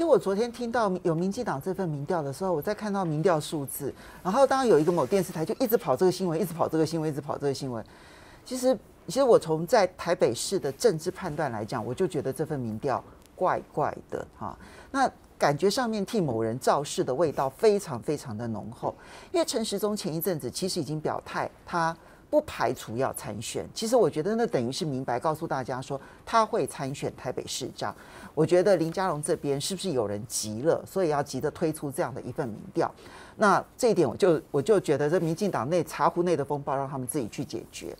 就我昨天听到有民进党这份民调的时候，我在看到民调数字，然后当然有一个某电视台就一直跑这个新闻，一直跑这个新闻，一直跑这个新闻。其实，其实我从在台北市的政治判断来讲，我就觉得这份民调怪怪的哈。那感觉上面替某人造势的味道非常非常的浓厚，因为陈时中前一阵子其实已经表态，他。不排除要参选，其实我觉得那等于是明白告诉大家说他会参选台北市长。我觉得林佳龙这边是不是有人急了，所以要急着推出这样的一份民调？那这一点我就我就觉得这民进党内茶壶内的风暴让他们自己去解决。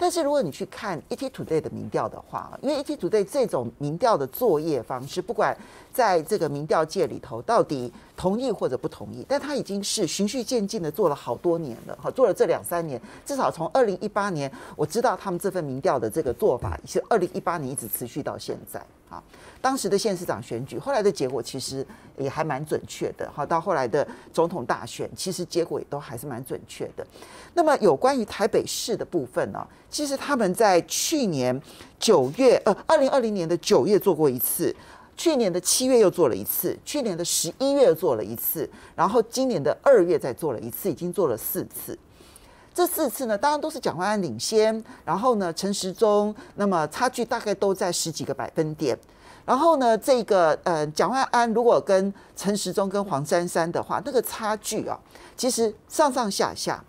但是如果你去看 ETtoday 的民调的话，因为 ETtoday 这种民调的作业方式，不管在这个民调界里头到底同意或者不同意，但他已经是循序渐进的做了好多年了，哈，做了这两三年，至少从二零一八年，我知道他们这份民调的这个做法是二零一八年一直持续到现在，啊。当时的县市长选举，后来的结果其实也还蛮准确的。好，到后来的总统大选，其实结果也都还是蛮准确的。那么有关于台北市的部分呢？其实他们在去年九月，呃，二零二零年的九月做过一次，去年的七月又做了一次，去年的十一月又做了一次，然后今年的二月再做了一次，已经做了四次。这四次呢，当然都是蒋万安领先，然后呢，陈时中那么差距大概都在十几个百分点。然后呢，这个呃，蒋万安如果跟陈时中跟黄珊珊的话，那个差距啊，其实上上下下。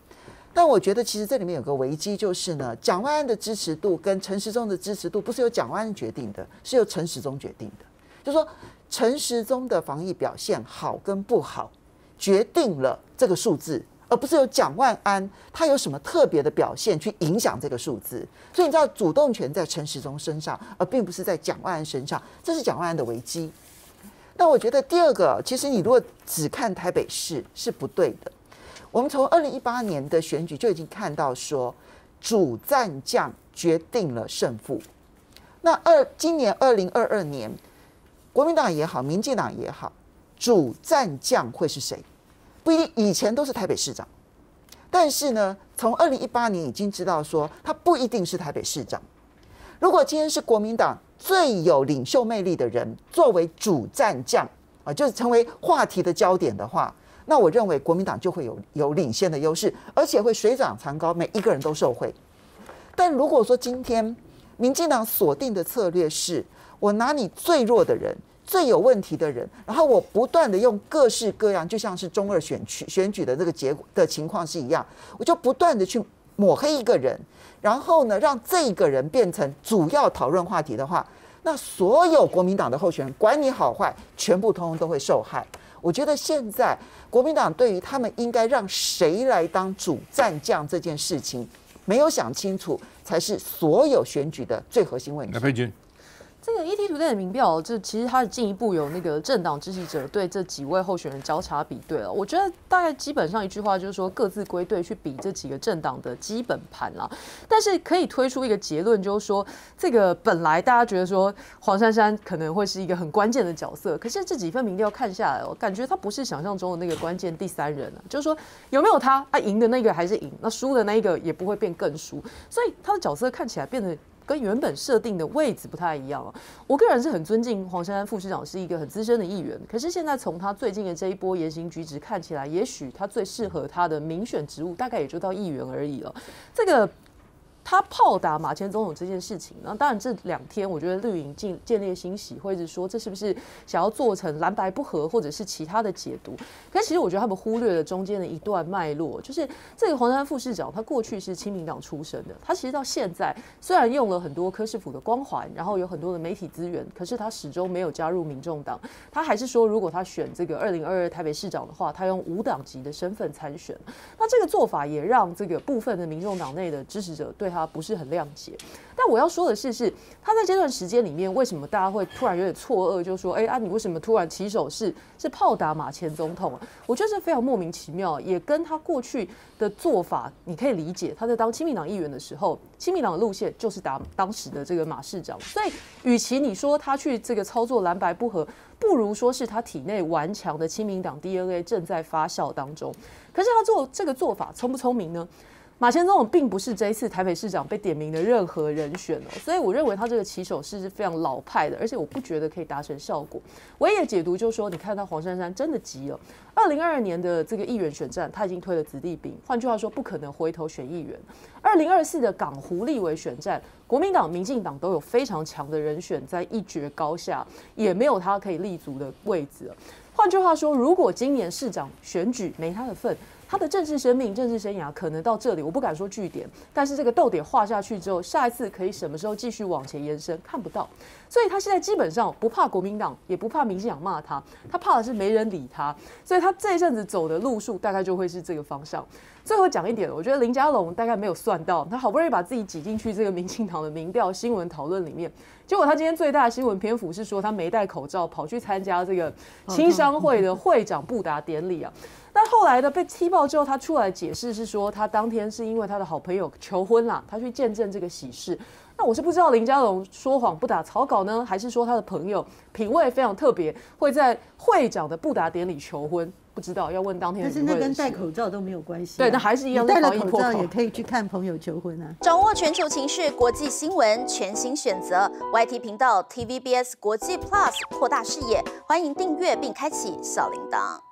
但我觉得其实这里面有个危机，就是呢，蒋万安的支持度跟陈时中的支持度不是由蒋万安决定的，是由陈时中决定的。就说陈时中的防疫表现好跟不好，决定了这个数字。而不是有蒋万安，他有什么特别的表现去影响这个数字？所以你知道主动权在陈时中身上，而并不是在蒋万安身上，这是蒋万安的危机。那我觉得第二个，其实你如果只看台北市是不对的。我们从二零一八年的选举就已经看到说，主战将决定了胜负。那二今年二零二二年，国民党也好，民进党也好，主战将会是谁？不一定，以前都是台北市长，但是呢，从二零一八年已经知道说，他不一定是台北市长。如果今天是国民党最有领袖魅力的人作为主战将啊，就是成为话题的焦点的话，那我认为国民党就会有有领先的优势，而且会水涨船高，每一个人都受惠。但如果说今天民进党锁定的策略是，我拿你最弱的人。最有问题的人，然后我不断的用各式各样，就像是中二选区选举的这个结果的情况是一样，我就不断的去抹黑一个人，然后呢，让这个人变成主要讨论话题的话，那所有国民党的候选人，管你好坏，全部通通都会受害。我觉得现在国民党对于他们应该让谁来当主战将这件事情，没有想清楚，才是所有选举的最核心问题。这个 ET 图的民调，就其实它是进一步有那个政党支持者对这几位候选人交叉比对了。我觉得大概基本上一句话就是说，各自归队去比这几个政党的基本盘啦。但是可以推出一个结论，就是说，这个本来大家觉得说黄珊珊可能会是一个很关键的角色，可是这几份民调看下来，我感觉他不是想象中的那个关键第三人啊。就是说，有没有他，他赢的那个还是赢，那输的那一个也不会变更输，所以他的角色看起来变得。跟原本设定的位置不太一样啊！我个人是很尊敬黄珊珊副市长，是一个很资深的议员。可是现在从他最近的这一波言行举止看起来，也许他最适合他的民选职务，大概也就到议员而已了。这个。他炮打马前总统这件事情，那当然这两天我觉得绿营建建立欣喜，或者说这是不是想要做成蓝白不合，或者是其他的解读？可是其实我觉得他们忽略了中间的一段脉络，就是这个黄山副市长，他过去是亲民党出身的，他其实到现在虽然用了很多柯市府的光环，然后有很多的媒体资源，可是他始终没有加入民众党，他还是说如果他选这个二零二二台北市长的话，他用无党籍的身份参选，那这个做法也让这个部分的民众党内的支持者对。他不是很谅解，但我要说的是，是他在这段时间里面，为什么大家会突然有点错愕，就说：“哎啊，你为什么突然起手是是炮打马前总统？”我觉得这非常莫名其妙，也跟他过去的做法你可以理解。他在当亲民党议员的时候，亲民党的路线就是打当时的这个马市长，所以与其你说他去这个操作蓝白不合，不如说是他体内顽强的亲民党 DNA 正在发酵当中。可是他做这个做法聪不聪明呢？马前总统并不是这一次台北市长被点名的任何人选哦，所以我认为他这个起手式是非常老派的，而且我不觉得可以达成效果。唯一解读就是说，你看到黄珊珊真的急了。二零二二年的这个议员选战，他已经推了子弟兵，换句话说，不可能回头选议员。二零二四的港湖立委选战，国民党、民进党都有非常强的人选在一决高下，也没有他可以立足的位置。换句话说，如果今年市长选举没他的份。他的政治生命、政治生涯可能到这里，我不敢说据点，但是这个逗点画下去之后，下一次可以什么时候继续往前延伸，看不到。所以他现在基本上不怕国民党，也不怕民进党骂他，他怕的是没人理他。所以他这一阵子走的路数大概就会是这个方向。最后讲一点，我觉得林佳龙大概没有算到，他好不容易把自己挤进去这个民进党的民调新闻讨论里面，结果他今天最大的新闻篇幅是说他没戴口罩跑去参加这个青商会的会长布达典礼啊。但后来呢被踢爆之后，他出来解释是说，他当天是因为他的好朋友求婚啦，他去见证这个喜事。那我是不知道林佳龙说谎不打草稿呢，还是说他的朋友品味非常特别，会在会长的布达典礼求婚？不知道要问当天。但是那跟戴口罩都没有关系。对，那还是一样。戴了口罩也可以去看朋友求婚啊。掌握全球情势、国际新闻，全新选择 YT 频道 TVBS 国际 Plus，扩大视野。欢迎订阅并开启小铃铛。